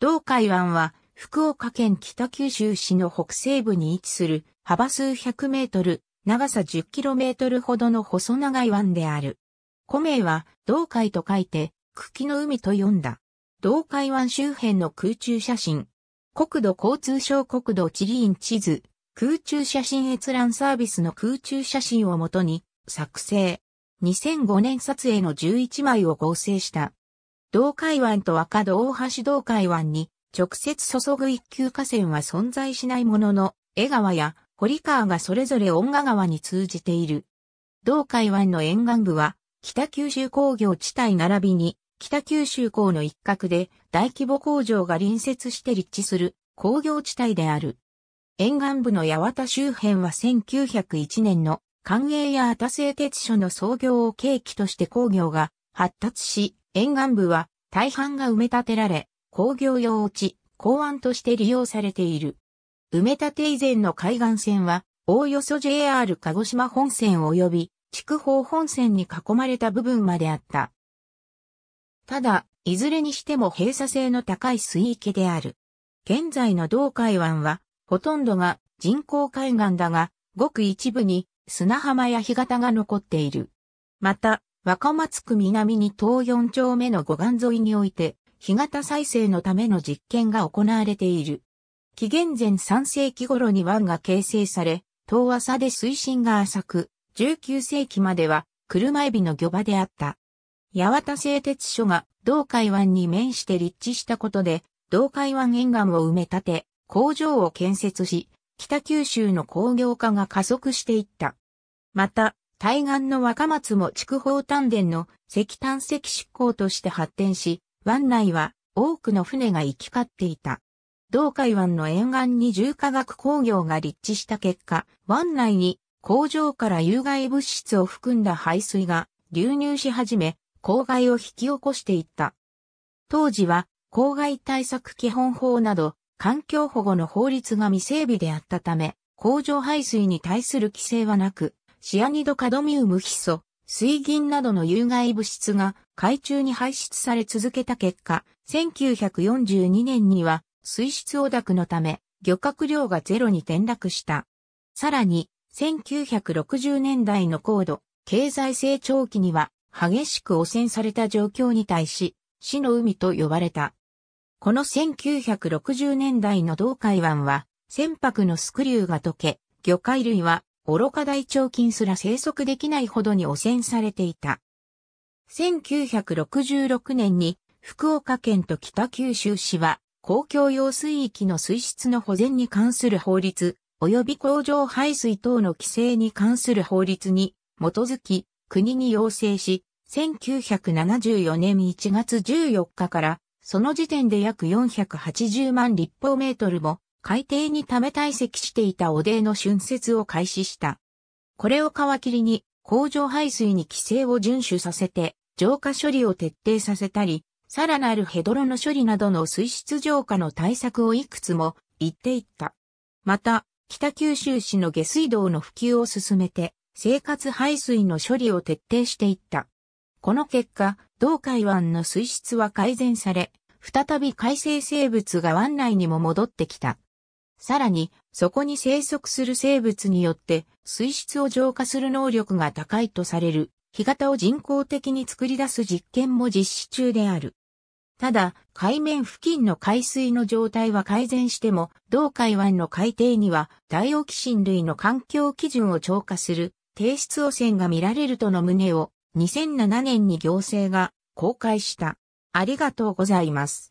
同海湾は福岡県北九州市の北西部に位置する幅数百メートル、長さ10キロメートルほどの細長い湾である。古名は同海と書いて茎の海と読んだ。同海湾周辺の空中写真。国土交通省国土地理院地図、空中写真閲覧サービスの空中写真をもとに作成。2005年撮影の11枚を合成した。同海湾と赤戸大橋同海湾に直接注ぐ一級河川は存在しないものの、江川や堀川がそれぞれ恩賀川に通じている。同海湾の沿岸部は北九州工業地帯並びに北九州港の一角で大規模工場が隣接して立地する工業地帯である。沿岸部の八幡周辺は1901年の官営や田製鉄所の創業を契機として工業が発達し、沿岸部は大半が埋め立てられ、工業用地、港湾として利用されている。埋め立て以前の海岸線は、おおよそ JR 鹿児島本線及び、筑豊本線に囲まれた部分まであった。ただ、いずれにしても閉鎖性の高い水域である。現在の同海湾は、ほとんどが人工海岸だが、ごく一部に砂浜や干潟が残っている。また、若松区南に東四丁目の護岸沿いにおいて、干潟再生のための実験が行われている。紀元前3世紀頃に湾が形成され、遠浅で水深が浅く、19世紀までは車エビの漁場であった。八幡製鉄所が同海湾に面して立地したことで、同海湾沿岸を埋め立て、工場を建設し、北九州の工業化が加速していった。また、対岸の若松も筑豊丹田の石炭石出港として発展し、湾内は多くの船が行き交っていた。同海湾の沿岸に重化学工業が立地した結果、湾内に工場から有害物質を含んだ排水が流入し始め、公害を引き起こしていった。当時は、公害対策基本法など、環境保護の法律が未整備であったため、工場排水に対する規制はなく、シアニドカドミウムヒ素、水銀などの有害物質が海中に排出され続けた結果、1942年には水質汚濁のため漁獲量がゼロに転落した。さらに、1960年代の高度、経済成長期には激しく汚染された状況に対し、死の海と呼ばれた。この1960年代の同海湾は、船舶のスクリューが溶け、魚介類は愚か大腸菌すら生息できないほどに汚染されていた。1966年に福岡県と北九州市は公共用水域の水質の保全に関する法律及び工場排水等の規制に関する法律に基づき国に要請し、1974年1月14日からその時点で約480万立方メートルも海底に溜め堆積していた汚泥の浚渫を開始した。これを皮切りに工場排水に規制を遵守させて浄化処理を徹底させたり、さらなるヘドロの処理などの水質浄化の対策をいくつも言っていった。また、北九州市の下水道の普及を進めて、生活排水の処理を徹底していった。この結果、同海湾の水質は改善され、再び海生生物が湾内にも戻ってきた。さらに、そこに生息する生物によって水質を浄化する能力が高いとされる干潟を人工的に作り出す実験も実施中である。ただ、海面付近の海水の状態は改善しても、同海湾の海底にはダイオキシン類の環境基準を超過する低質汚染が見られるとの旨を2007年に行政が公開した。ありがとうございます。